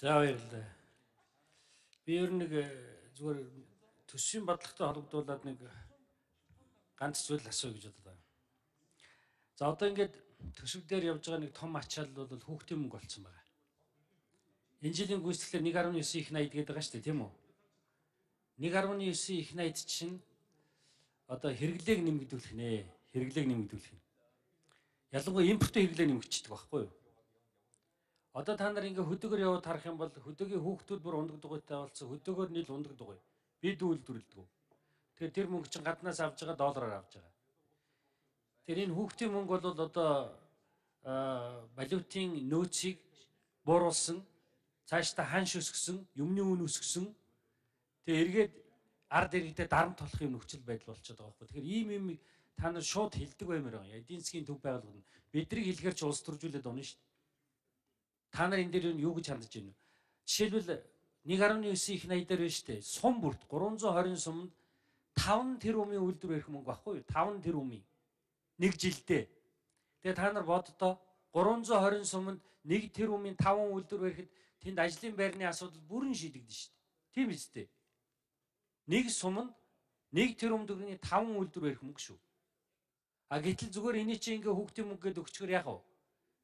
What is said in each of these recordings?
За баярлалаа. Би ер нэг э, зүгээр төсвийн бодлоготой холбогдуулаад нэг ганц зүйл асууя гэж бодлоо. За одоо ингээд төсөв дээр явж байгаа нэг том ачаал бол хүүхдийн мөнгө болцсон байна. Энэ жилийн гүйцэтгэлээр 1.9 их 80 гэдэг байгаа шүү дээ, тийм үү? 1.9 их 80 чинь одоо хэрэглээг нэмэгдүүлэх нэ. Хэрэглээг нэмэгдүүлэх нь. Ялангуяа импортын хэрэглээ нэмэгдчихдэг байхгүй юу? Одоо та нар ингээ хөдөөгөр яваад харах юм бол хөдөөгийн хүүхдүүд бүр ундаг дугуйтай болсон хөдөөгөр нийл ундаг дугуй. Бид үйлдвэрлэдэг. Тэгэхээр тэр мөнгө чинь гаднаас авж байгаа доллараар авж байгаа. Тэр энэ хүүхдийн мөнгө бол одоо валютын нөөцийг бууруулсан, цаашдаа ханш өсгсөн, юмны үн өсгсөн. Тэгээ эргээд ард иргэдэд дарамт толох юм нөхцөл байдал болчиход байгаа байхгүй. Тэгэхээр ийм юм та нар шууд хилдэг баймаар байгаа. Эдийн засгийн төв байгууллагууд бидний хэлгээр ч улс төржүүлээд унаа шүү дээ. Та нар энэ дээр юу гэж хандж байна вэ? Жишээлбэл 1.9 их 80 дээр байна шүү дээ. Сум бүрт 320 сумд 5 тэрбумын үйлдвэр барих мөнгө баггүй юу? 5 тэрбумын нэг жилдээ. Тэгээ та нар боддоо 320 сумд 1 тэрбумын 5 үйлдвэр барихад тэнд ажлын байрны асуудал бүрэн шийдэгдэн шүү дээ. Тийм биз дээ. Нэг сумд 1 тэрбум төгрөгийн 5 үйлдвэр барих мөнгө шүү. А гэтэл зүгээр эний чинь ингээ хүүхдийн мөнгө гээд өгчгөр яах вэ?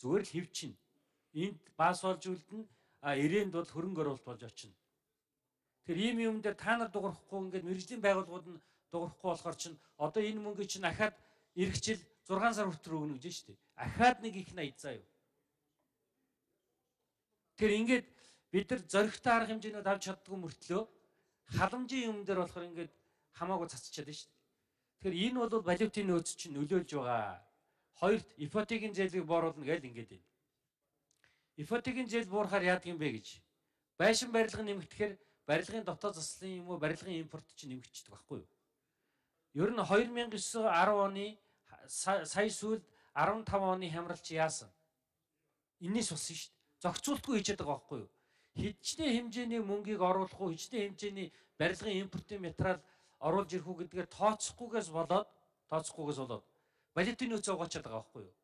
Зүгээр л хөвчин энд баас болж үлдэн а ирээнд бол хөрөнгө оруулалт болж очино. Тэр ийм юм дээр та нар дуурахгүй ингээд мэрэгжлийн байгууллагууд нь дуурахгүй болохоор чинь одоо энэ мөнгө чинь ахаад эх жил 6 сар хүртэл өгнө гэж шүү дээ. Ахаад нэг их 80 заа юу. Тэр ингээд бид нар зөрөгтэй арга хэмжээнүүд авч чаддгүй мөртлөө халамжийн юм дээр болохоор ингээд хамаагүй цацчихад шүү дээ. Тэгэхээр энэ бол валютын нөөц чинь нөлөөлж байгаа. Хоёрт ипотекийн зээлийг бооруулна гэж ингээд байна. Ипотекийн зээл буурахаар яадаг юм бэ гэж. Байшин барилга нэмэгдэхээр барилгын дотоод заслын юм уу барилгын импорт чинь нэмэгдчихдэг байхгүй юу? Ер нь 2009 10 оны сая сүүлд 15 оны хямрал чи яасан? Иннээс болсон шүү дээ. Зохицуултгүй хийж байгаа байхгүй юу? Хичнээн хэмжээний мөнгийг оруулах уу, хичнээн хэмжээний барилгын импортын материал оруулж ирэх үү гэдгээр тооцохгүйгээс болоод тооцохгүйгээс болоод валютын нөөцөө угаачаад байгаа байхгүй юу?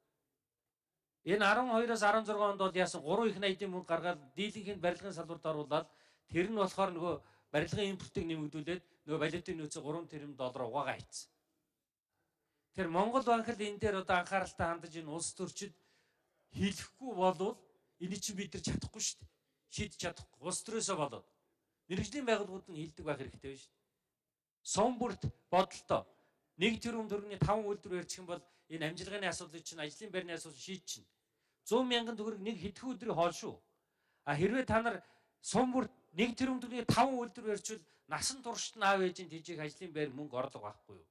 Энэ 12-оос 16 онд бол яасан 3 их 80-ийн мөнгө гаргаад дийлэнхийн барилгын салбарт оруулаад тэр нь болохоор нөгөө барилгын импортыг нэмэгдүүлээд нөгөө валютын нөөцөө 3 тэрбум доллар угаагаа хийцэн. Тэр Монгол банк л энэ дээр одоо анхааралтай хандаж энэ улс төрчид хийлэхгүй болвол энэ чинь бид нар чадахгүй шүү дээ. Шийдэж чадахгүй. Улс төрөөсөө болоод мэрэгжлийн байгууллагууд нь хилдэг байх хэрэгтэй дээ. Сум бүрт бодолтой нэг тэрбум төгрөгийн 5 үйлдвэр ярьчих юм бол энэ амжилгааны асуудлыг чинь ажлын байрны асуудал шийдчихнэ. 100 мянган төгрөг нэг хэдхэн өдрийн хоол шүү. А хэрвээ та нар сум бүр нэг тэрбум төгрөгийн 5 үйлдвэр барьчвал насан туршид нь аав ээжийн тэжээг ажлын байр мөнгө орлого байхгүй юу?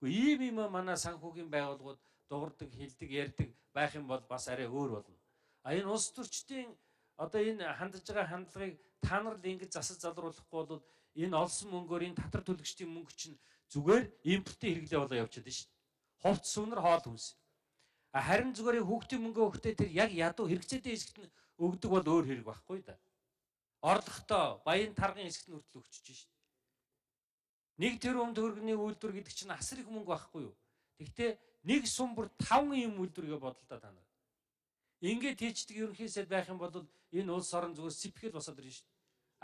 Гэхдээ ийм юм манай санхүүгийн байгууллагууд дуурдаг, хилдэг, ярьдаг байх юм бол бас арай өөр болно. А энэ улс төрчдийн одоо энэ хандж байгаа хандлагыг та нар л ингэж засаж залруулахгүй бол энэ олсон мөнгөөр энэ татар төлөгчдийн мөнгө чинь зүгээр импортын хэрэглээ болоо явчихад шүү дээ хувц сүнэр хоол хүнс. Харин зүгээр хүүхдийн мөнгө өгөхдөө тэр яг ядуу хэрэгцээтэй хэсэгт нь өгдөг бол өөр хэрэг байхгүй да. Орлоготой баян таргын хэсэгт нь хүртэл өгчөж шít. Нэг тэрбум төгрөгийн үйлдвэр гэдэг чинь асар их мөнгө байхгүй юу? Тэгвэл нэг сум бүр 5 юм үйлдвэргээ бодолтой та нар. Ингээд хийчдэг ерөнхийсэд байх юм бол энэ улс орон зүгээр сипхэл босоод ирнэ дээ.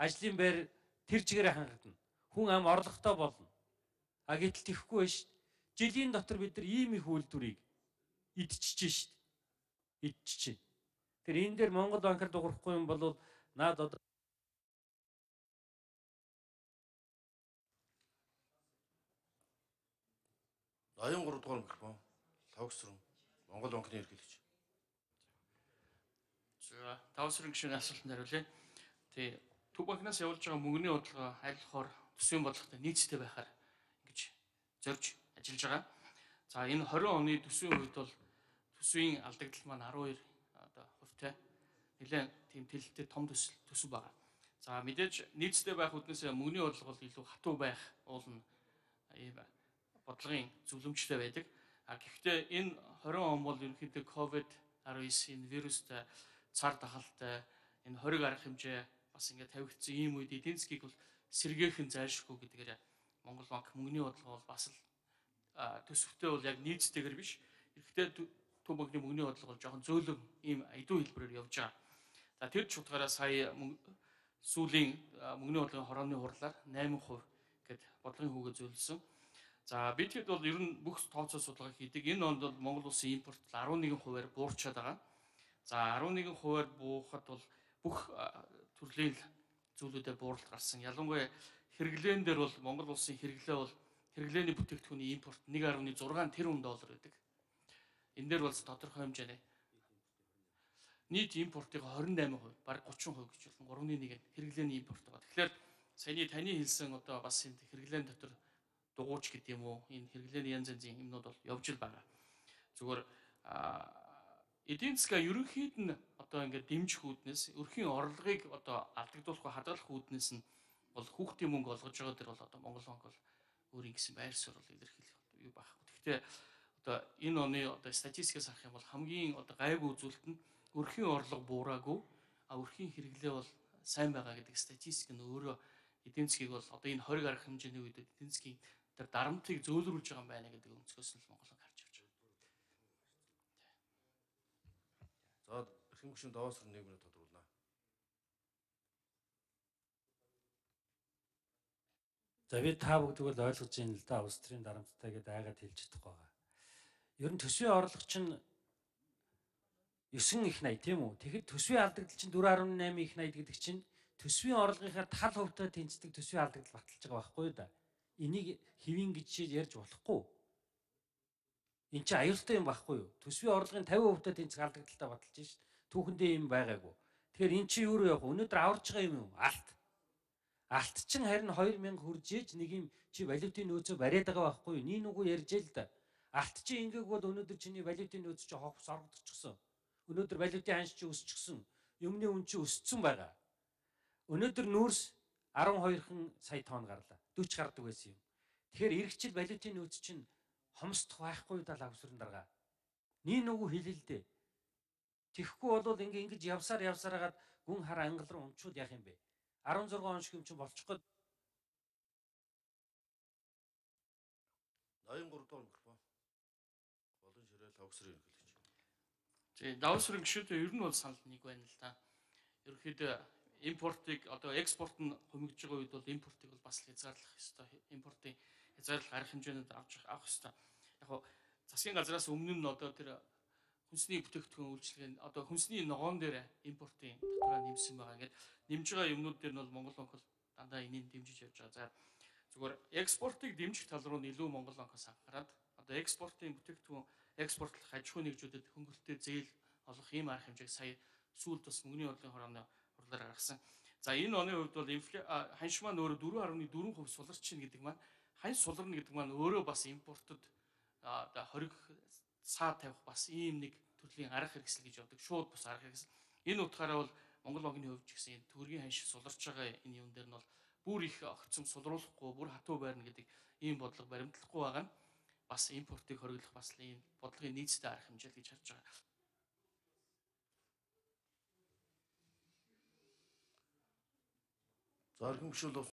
Ажлын байр тэр чигээр хангагдана. Хүн ам орлоготой болно. А гэтэл тэхгүй шүү жилийн дотор бид нар ийм их үйлдвэрийг идчихэж шít. Идчихэж. Тэр энэ дээр Монгол банкар дуурахгүй юм бол наад одоо Аян 3 дугаар микрофон. Тавсрын Монгол банкны эрхлэгч. За, тавсрын гишүүний асуултанд хариулъя. Тий, Төв банкнаас явуулж байгаа мөнгөний бодлого айлхоор төсвийн бодлоготой нийцтэй байхаар ингэж зорж ажиллаж байгаа. За энэ 20 оны төсвийн үед бол төсвийн алдагдал маань 12 одоо хувьтай нэлээд тийм тэлэлтэй том төсөл төсөв байгаа. За мэдээж нийцтэй байх үднээс мөнгөний бодлого бол илүү хатуу байх уулна ийм бодлогын зөвлөмжтэй байдаг. А гэхдээ энэ 20 он бол ерөнхийдөө ковид 19 энэ вирустай цар тахалтай энэ 20 арга хэмжээ бас ингээд тавигдсан ийм үед эдийн засгийг бол сэргээхэн зайлшгүй гэдгээр Монгол банк мөнгөний бодлого бол бас л төсөвтэй бол яг нийцтэйгэр биш. Төв банкны мөнгөний бодлого бол жоохон зөөлөн ийм айдуу хэлбэрээр явж байгаа. За тэр ч утгаараа сая сүүлийн мөнгөний бодлогын хорооны хурлаар 8% гэд бодлогын хүүгээ зөвлөсөн. За бид хэд бол ер нь бүх тооцоо судалгаа хийдэг. Энэ онд бол Монгол улсын импорт 11%-аар буурчаад байгаа. За 11%-аар буухад бол бүх төрлийн зүйлүүдээр бууралт гарсан. Ялангуяа хэрэглээн дээр бол Монгол улсын хэрэглээ бол хэрэглээний бүтээгдэхүүний импорт 1.6 тэрбум доллар байдаг. Энэ дээр бол тодорхой хэмжээний нийт импортын 28%, бараг 30% гэж болно. 3.1 нь хэрэглээний импорт байгаа. Тэгэхээр саяны таны хэлсэн одоо бас энэ хэрэглээн дотор дугуйч гэдэг юм уу? Энэ хэрэглээний янз янзын юмнууд бол явж л байгаа. Зүгээр эдийн засгаа ерөнхийд нь одоо ингээд дэмжих үүднээс өрхийн орлогыг одоо алдагдуулах хадгалах үүднээс нь бол хүүхдийн мөнгө олгож байгаа дэр бол одоо Монгол банк бол өөрийн гэсэн байр суурь илэрхийлэх юу байхгүй. Гэхдээ одоо энэ оны одоо статистикээс харах юм бол хамгийн одоо гайгүй үзүүлэлт нь өрхийн орлого буураагүй а өрхийн хэрэглээ бол сайн байгаа гэдэг статистик нь өөрөө эдийн засгийг бол одоо энэ 20 гарах хэмжээний үед эдийн засгийн тэр дарамтыг зөөлрүүлж байгаа юм байна гэдэг өнцгөөс нь Монгол гарч явж байгаа. За эрхэм гүшин даваас руу 1 За би та бүгд бол ойлгож байна л да улс төрийн дарамттай гэдээ айгаад хэлж чадахгүй байгаа. Ер нь төсвийн орлого чинь 9 их 80 тийм үү? Тэгэхээр төсвийн алдагдал чинь 4.8 их 80 гэдэг чинь төсвийн орлогынхаа тал хувьтай тэнцдэг төсвийн алдагдал баталж байгаа байхгүй юу да? Энийг хэвийн гэж ярьж болохгүй. Энд чинь аюултай юм байхгүй юу? Төсвийн орлогын 50% та тэнцэх алдагдaltaа баталж шít. Түүхэндээ юм байгаагүй. Тэгэхээр эн чинь юу явах? Өнөөдөр аварж байгаа юм юу? Алт. Алт чинь харин 2000 хүрж ээж нэг юм чи валютын нөөцөө бариад байгаа байхгүй юу? Нин нүгүү ярьж л да. Алт чи ингээг бол өнөөдөр чиний валютын нөөц чи хогс оргодчихсон. Өнөөдөр валютын ханш чи өсчихсөн. Юмны үн чи өссөн байгаа. Өнөөдөр нүүрс 12хан сая тонн гарлаа. 40 гардаг байсан юм. Тэгэхээр эргэжил валютын нөөц чинь хомсдох байхгүй даа лавсрын дарга. Нин нүгүү хэлэлдэ. Тэхгүй бол ингээ ингэж явсаар явсараагаад гүн хар ангал руу унчууд яах юм бэ? 16 он шиг юм чинь болчих гээд 83 дугаар микрофон. Болон ширээ лавсрын ерөнхийлөгч. Тэгээ давсрын гişүүдээ ер нь бол санал нэг байна л да. Ерөнхийдөө импортыг одоо экспорт нь хумигдж байгаа үед бол импортыг бол бас хязгаарлах ёстой. Импортын хязгаарлах арга хэмжээнд авч авах ёстой. Яг хоо засгийн газраас өмнө нь одоо тэр хүнсний бүтээгдэхүүн үйлчилгээ нь одоо хүнсний ногоон дээр импортын татвараа нэмсэн байгаа. Ингээд нэмж байгаа юмнууд дээр нь бол Монгол банк бол дандаа энийг дэмжиж явж байгаа. За зүгээр экспортыг дэмжих тал руу нь илүү Монгол банкаас анхаарад одоо экспортын бүтээгдэхүүн экспортлох аж ахуйн нэгжүүдэд хөнгөлөлтөө зээл олох ийм арга хэмжээг сая сүүлд бас мөнгөний бодлогын хорооны хурлаар гаргасан. За энэ оны хувьд бол ханш маань өөрөө 4.4% суларч чинь гэдэг маань ханш суларна гэдэг маань өөрөө бас импортод одоо хориг саа тавих бас ийм нэг төрлийн арга хэрэгсэл гэж явдаг. Шууд бас арга хэрэгсэл. Энэ утгаараа бол Монгол банкны хувьд ч гэсэн төргийн ханш суларч байгаа энэ юм дээр нь бол бүр их огцом сулруулахгүй, бүр хатуу байрна гэдэг ийм бодлого баримтлахгүй байгаа нь бас импортыг хориглох бас ийм бодлогын нийцтэй арга хэмжээ л гэж харж байгаа. Гүшин